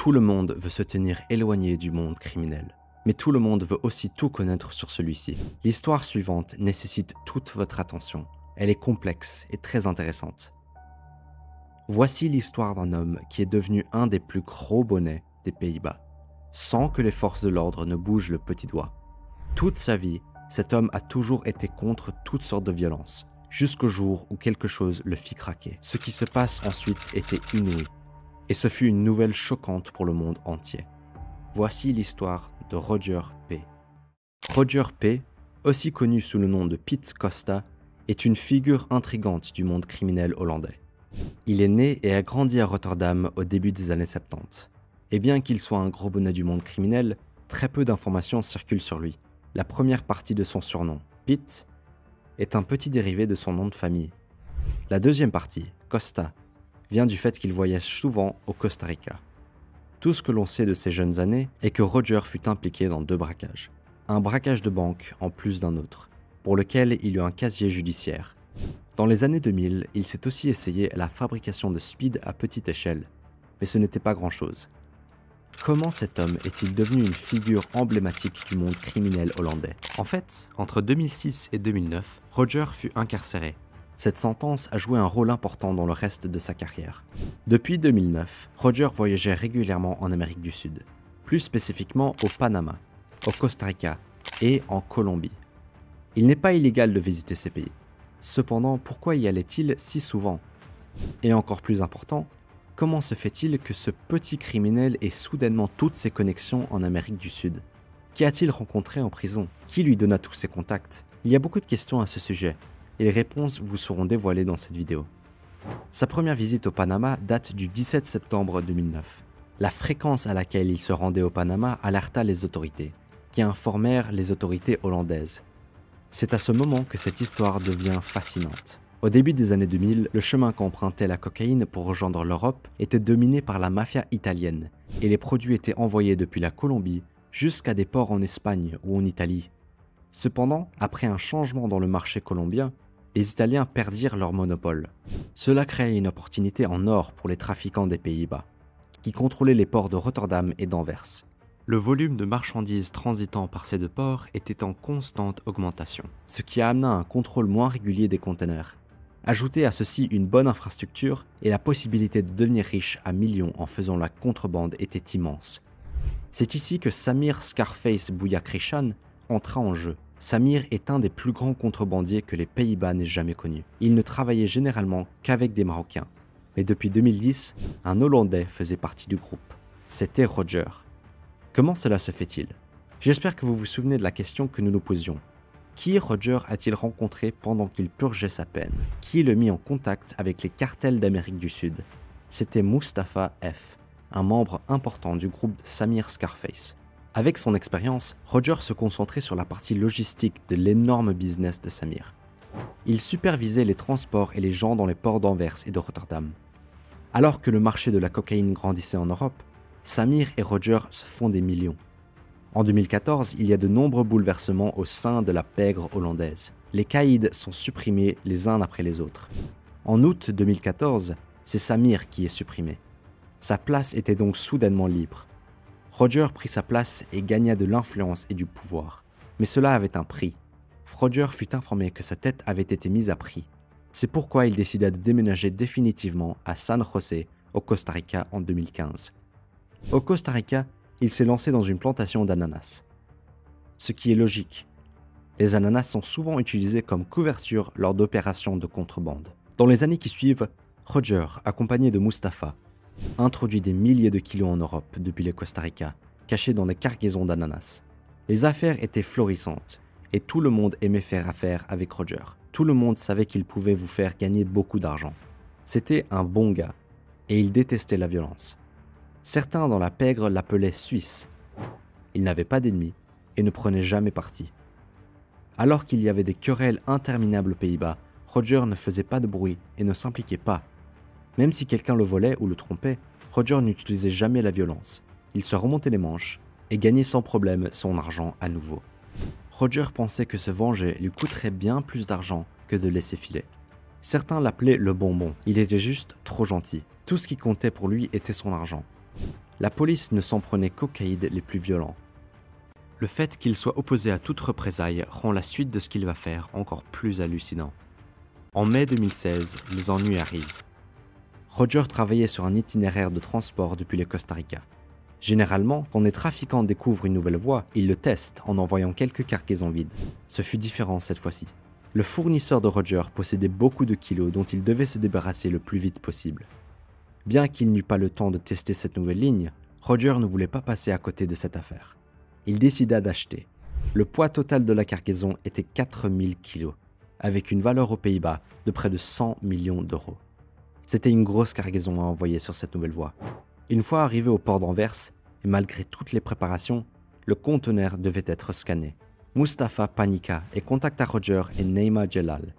Tout le monde veut se tenir éloigné du monde criminel. Mais tout le monde veut aussi tout connaître sur celui-ci. L'histoire suivante nécessite toute votre attention. Elle est complexe et très intéressante. Voici l'histoire d'un homme qui est devenu un des plus gros bonnets des Pays-Bas, sans que les forces de l'ordre ne bougent le petit doigt. Toute sa vie, cet homme a toujours été contre toutes sortes de violences, jusqu'au jour où quelque chose le fit craquer. Ce qui se passe ensuite était inouï, et ce fut une nouvelle choquante pour le monde entier. Voici l'histoire de Roger P. Roger P., aussi connu sous le nom de Pete Costa, est une figure intrigante du monde criminel hollandais. Il est né et a grandi à Rotterdam au début des années 70. Et bien qu'il soit un gros bonnet du monde criminel, très peu d'informations circulent sur lui. La première partie de son surnom, Pete, est un petit dérivé de son nom de famille. La deuxième partie, Costa, vient du fait qu'il voyage souvent au Costa Rica. Tout ce que l'on sait de ses jeunes années est que Roger fut impliqué dans deux braquages. Un braquage de banque en plus d'un autre, pour lequel il eut un casier judiciaire. Dans les années 2000, il s'est aussi essayé à la fabrication de speed à petite échelle, mais ce n'était pas grand-chose. Comment cet homme est-il devenu une figure emblématique du monde criminel hollandais? En fait, entre 2006 et 2009, Roger fut incarcéré. Cette sentence a joué un rôle important dans le reste de sa carrière. Depuis 2009, Roger voyageait régulièrement en Amérique du Sud, plus spécifiquement au Panama, au Costa Rica et en Colombie. Il n'est pas illégal de visiter ces pays. Cependant, pourquoi y allait-il si souvent? Et encore plus important, Comment se fait-il que ce petit criminel ait soudainement toutes ses connexions en Amérique du Sud? Qui a-t-il rencontré en prison? Qui lui donna tous ses contacts? Il y a beaucoup de questions à ce sujet, les réponses vous seront dévoilées dans cette vidéo. Sa première visite au Panama date du 17 septembre 2009. La fréquence à laquelle il se rendait au Panama alerta les autorités, qui informèrent les autorités hollandaises. C'est à ce moment que cette histoire devient fascinante. Au début des années 2000, le chemin qu'empruntait la cocaïne pour rejoindre l'Europe était dominé par la mafia italienne, et les produits étaient envoyés depuis la Colombie jusqu'à des ports en Espagne ou en Italie. Cependant, après un changement dans le marché colombien, les Italiens perdirent leur monopole. Cela créait une opportunité en or pour les trafiquants des Pays-Bas, qui contrôlaient les ports de Rotterdam et d'Anvers. Le volume de marchandises transitant par ces deux ports était en constante augmentation, ce qui amena un contrôle moins régulier des conteneurs Ajoutez à ceci une bonne infrastructure et la possibilité de devenir riche à millions en faisant la contrebande était immense. C'est ici que Samir Scarface Bouyakrishan entra en jeu. Samir est un des plus grands contrebandiers que les Pays-Bas n'aient jamais connus. Il ne travaillait généralement qu'avec des Marocains. Mais depuis 2010, un Hollandais faisait partie du groupe. C'était Roger. Comment cela se fait-il? J'espère que vous vous souvenez de la question que nous nous posions. Qui Roger a-t-il rencontré pendant qu'il purgeait sa peine? Qui le mit en contact avec les cartels d'Amérique du Sud? C'était Mustapha F., un membre important du groupe de Samir Scarface. Avec son expérience, Roger se concentrait sur la partie logistique de l'énorme business de Samir. Il supervisait les transports et les gens dans les ports d'Anvers et de Rotterdam. Alors que le marché de la cocaïne grandissait en Europe, Samir et Roger se font des millions. En 2014, il y a de nombreux bouleversements au sein de la pègre hollandaise. Les caïds sont supprimés les uns après les autres. En août 2014, c'est Samir qui est supprimé. Sa place était donc soudainement libre. Roger prit sa place et gagna de l'influence et du pouvoir. Mais cela avait un prix. Roger fut informé que sa tête avait été mise à prix. C'est pourquoi il décida de déménager définitivement à San José, au Costa Rica, en 2015. Au Costa Rica, il s'est lancé dans une plantation d'ananas. Ce qui est logique. Les ananas sont souvent utilisés comme couverture lors d'opérations de contrebande. Dans les années qui suivent, Roger, accompagné de Mustapha, introduit des milliers de kilos en Europe depuis le Costa Rica, cachés dans des cargaisons d'ananas. Les affaires étaient florissantes et tout le monde aimait faire affaire avec Roger. Tout le monde savait qu'il pouvait vous faire gagner beaucoup d'argent. C'était un bon gars et il détestait la violence. Certains dans la pègre l'appelaient Suisse. Il n'avait pas d'ennemis et ne prenait jamais parti. Alors qu'il y avait des querelles interminables aux Pays-Bas, Roger ne faisait pas de bruit et ne s'impliquait pas. Même si quelqu'un le volait ou le trompait, Roger n'utilisait jamais la violence. Il se remontait les manches et gagnait sans problème son argent à nouveau. Roger pensait que se venger lui coûterait bien plus d'argent que de laisser filer. Certains l'appelaient le bonbon, il était juste trop gentil. Tout ce qui comptait pour lui était son argent. la police ne s'en prenait qu'aux caïds les plus violents. Le fait qu'il soit opposé à toute représailles rend la suite de ce qu'il va faire encore plus hallucinant. En mai 2016, les ennuis arrivent. Roger travaillait sur un itinéraire de transport depuis le Costa Rica. Généralement, quand des trafiquants découvrent une nouvelle voie, ils le testent en envoyant quelques cargaisons vides. Ce fut différent cette fois-ci. Le fournisseur de Roger possédait beaucoup de kilos dont il devait se débarrasser le plus vite possible. Bien qu'il n'eût pas le temps de tester cette nouvelle ligne, Roger ne voulait pas passer à côté de cette affaire. Il décida d'acheter. Le poids total de la cargaison était 4000 kilos, avec une valeur aux Pays-Bas de près de 100 millions d'euros. C'était une grosse cargaison à envoyer sur cette nouvelle voie. Une fois arrivé au port d'Anvers, et malgré toutes les préparations, le conteneur devait être scanné. Mustapha paniqua et contacta Roger et Neima Jelal,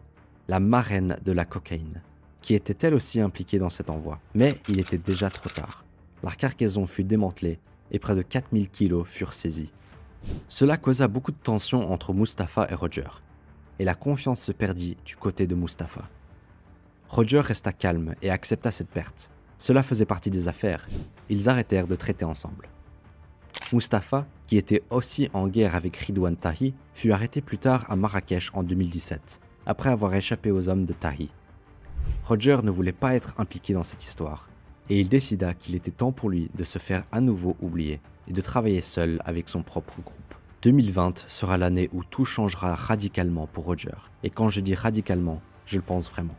la marraine de la cocaïne qui était elle aussi impliquée dans cet envoi. Mais il était déjà trop tard. La cargaison fut démantelée et près de 4000 kilos furent saisis. Cela causa beaucoup de tension entre Mustapha et Roger, et la confiance se perdit du côté de Mustapha. Roger resta calme et accepta cette perte. Cela faisait partie des affaires. Ils arrêtèrent de traiter ensemble. Mustapha, qui était aussi en guerre avec Ridwan Tahi, fut arrêté plus tard à Marrakech en 2017, après avoir échappé aux hommes de Tahi. Roger ne voulait pas être impliqué dans cette histoire, et il décida qu'il était temps pour lui de se faire à nouveau oublier et de travailler seul avec son propre groupe. 2020 sera l'année où tout changera radicalement pour Roger, et quand je dis radicalement, je le pense vraiment.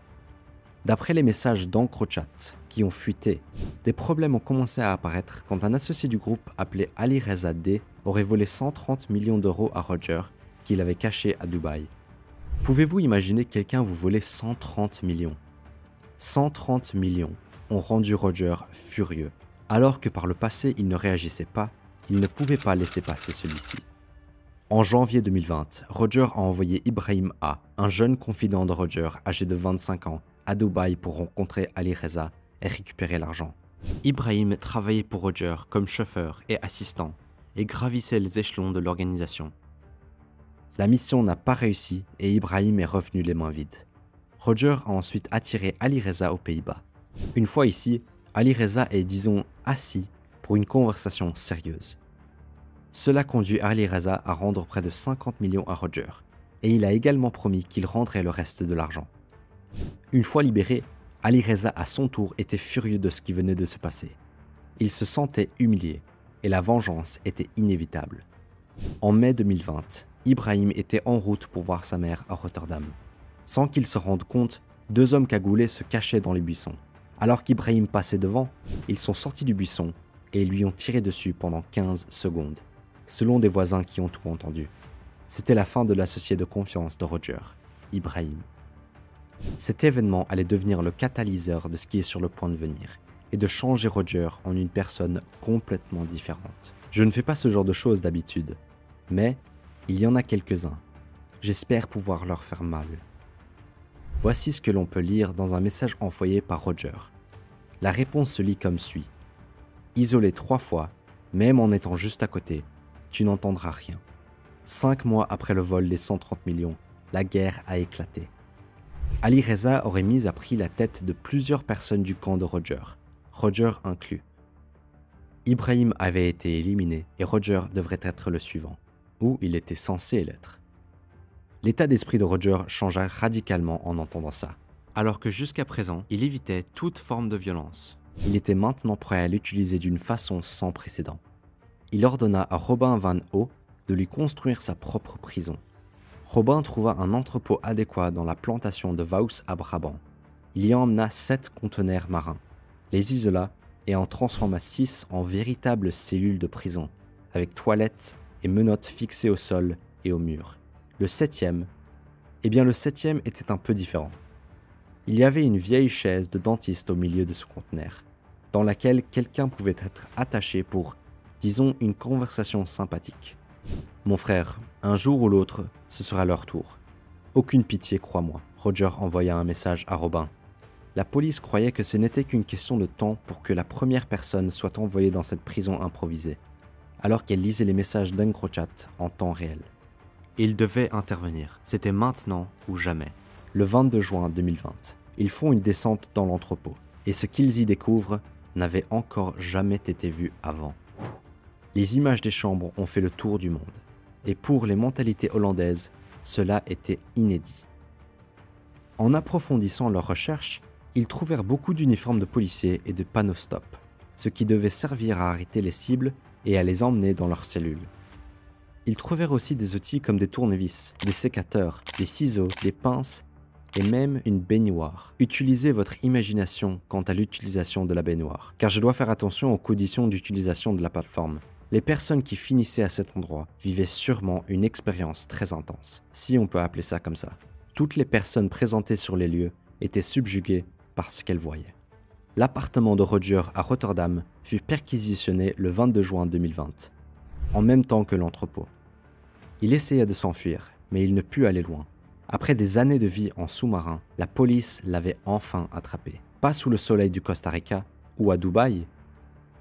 D'après les messages d'EncroChat qui ont fuité, des problèmes ont commencé à apparaître quand un associé du groupe appelé Ali Reza D aurait volé 130 millions d'euros à Roger qu'il avait caché à Dubaï. Pouvez-vous imaginer quelqu'un vous voler 130 millions? 130 millions ont rendu Roger furieux. Alors que par le passé il ne réagissait pas, il ne pouvait pas laisser passer celui-ci. En janvier 2020, Roger a envoyé Ibrahim A, un jeune confident de Roger âgé de 25 ans, à Dubaï pour rencontrer Ali Reza et récupérer l'argent. Ibrahim travaillait pour Roger comme chauffeur et assistant et gravissait les échelons de l'organisation. La mission n'a pas réussi et Ibrahim est revenu les mains vides. Roger a ensuite attiré Ali Reza aux Pays-Bas. Une fois ici, Ali Reza est, disons, assis pour une conversation sérieuse. Cela conduit Ali Reza à rendre près de 50 millions à Roger, et il a également promis qu'il rendrait le reste de l'argent. Une fois libéré, Ali Reza à son tour était furieux de ce qui venait de se passer. Il se sentait humilié, et la vengeance était inévitable. En mai 2020, Ibrahim était en route pour voir sa mère à Rotterdam. Sans qu'il se rende compte, deux hommes cagoulés se cachaient dans les buissons. Alors qu'Ibrahim passait devant, ils sont sortis du buisson et lui ont tiré dessus pendant 15 secondes, selon des voisins qui ont tout entendu. C'était la fin de l'associé de confiance de Roger, Ibrahim. Cet événement allait devenir le catalyseur de ce qui est sur le point de venir, et de changer Roger en une personne complètement différente. Je ne fais pas ce genre de choses d'habitude, mais il y en a quelques-uns. J'espère pouvoir leur faire mal. Voici ce que l'on peut lire dans un message envoyé par Roger. La réponse se lit comme suit. Isolé trois fois, même en étant juste à côté, tu n'entendras rien. Cinq mois après le vol des 130 millions, la guerre a éclaté. Ali Reza aurait mis à prix la tête de plusieurs personnes du camp de Roger, Roger inclus. Ibrahim avait été éliminé et Roger devrait être le suivant, ou il était censé l'être. L'état d'esprit de Roger changea radicalement en entendant ça. Alors que jusqu'à présent, il évitait toute forme de violence. Il était maintenant prêt à l'utiliser d'une façon sans précédent. Il ordonna à Robin Van O de lui construire sa propre prison. Robin trouva un entrepôt adéquat dans la plantation de Vaus à Brabant. Il y emmena sept conteneurs marins, les isola et en transforma six en véritables cellules de prison, avec toilettes et menottes fixées au sol et au mur. Le septième, eh bien le septième était un peu différent. Il y avait une vieille chaise de dentiste au milieu de ce conteneur, dans laquelle quelqu'un pouvait être attaché pour, disons, une conversation sympathique. Mon frère, un jour ou l'autre, ce sera leur tour. Aucune pitié, crois-moi. Roger envoya un message à Robin. La police croyait que ce n'était qu'une question de temps pour que la première personne soit envoyée dans cette prison improvisée, alors qu'elle lisait les messages d'Encrochat en temps réel. Ils devaient intervenir. C'était maintenant ou jamais. Le 22 juin 2020, ils font une descente dans l'entrepôt. Et ce qu'ils y découvrent n'avait encore jamais été vu avant. Les images des chambres ont fait le tour du monde, et pour les mentalités hollandaises, cela était inédit. En approfondissant leurs recherches, ils trouvèrent beaucoup d'uniformes de policiers et de panneaux stop, ce qui devait servir à arrêter les cibles et à les emmener dans leurs cellules. Ils trouvèrent aussi des outils comme des tournevis, des sécateurs, des ciseaux, des pinces et même une baignoire. Utilisez votre imagination quant à l'utilisation de la baignoire, car je dois faire attention aux conditions d'utilisation de la plateforme. Les personnes qui finissaient à cet endroit vivaient sûrement une expérience très intense, si on peut appeler ça comme ça. Toutes les personnes présentées sur les lieux étaient subjuguées par ce qu'elles voyaient. L'appartement de Roger à Rotterdam fut perquisitionné le 22 juin 2020, en même temps que l'entrepôt. Il essaya de s'enfuir, mais il ne put aller loin. Après des années de vie en sous-marin, la police l'avait enfin attrapé. Pas sous le soleil du Costa Rica ou à Dubaï,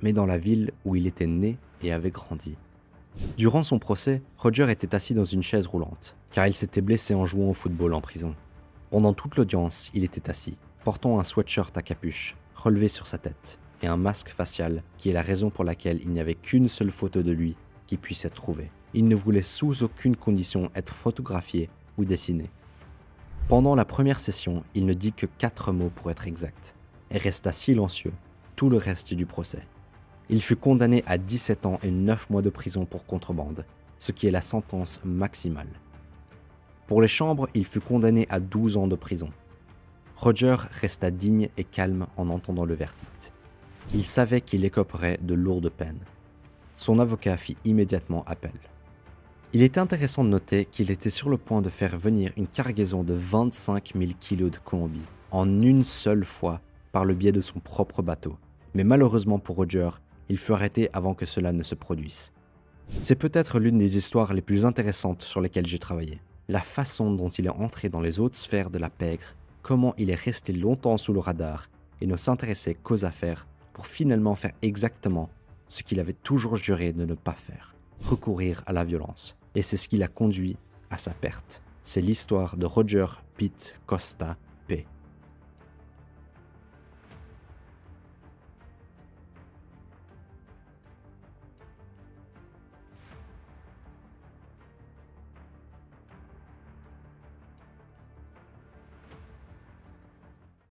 mais dans la ville où il était né et avait grandi. Durant son procès, Roger était assis dans une chaise roulante, car il s'était blessé en jouant au football en prison. Pendant toute l'audience, il était assis, portant un sweatshirt à capuche, relevé sur sa tête, et un masque facial, qui est la raison pour laquelle il n'y avait qu'une seule photo de lui qui puisse être trouvée. Il ne voulait sous aucune condition être photographié ou dessiné. Pendant la première session, il ne dit que quatre mots pour être exact, et resta silencieux tout le reste du procès. Il fut condamné à 17 ans et 9 mois de prison pour contrebande, ce qui est la sentence maximale. Pour les chambres, il fut condamné à 12 ans de prison. Roger resta digne et calme en entendant le verdict. Il savait qu'il écoperait de lourdes peines. Son avocat fit immédiatement appel. Il est intéressant de noter qu'il était sur le point de faire venir une cargaison de 25 000 kilos de Colombie en une seule fois par le biais de son propre bateau. Mais malheureusement pour Roger, il fut arrêté avant que cela ne se produise. C'est peut-être l'une des histoires les plus intéressantes sur lesquelles j'ai travaillé. La façon dont il est entré dans les hautes sphères de la pègre, comment il est resté longtemps sous le radar et ne s'intéressait qu'aux affaires pour finalement faire exactement ce qu'il avait toujours juré de ne pas faire, recourir à la violence. Et c'est ce qui l'a conduit à sa perte. C'est l'histoire de Roger Pitt Costa,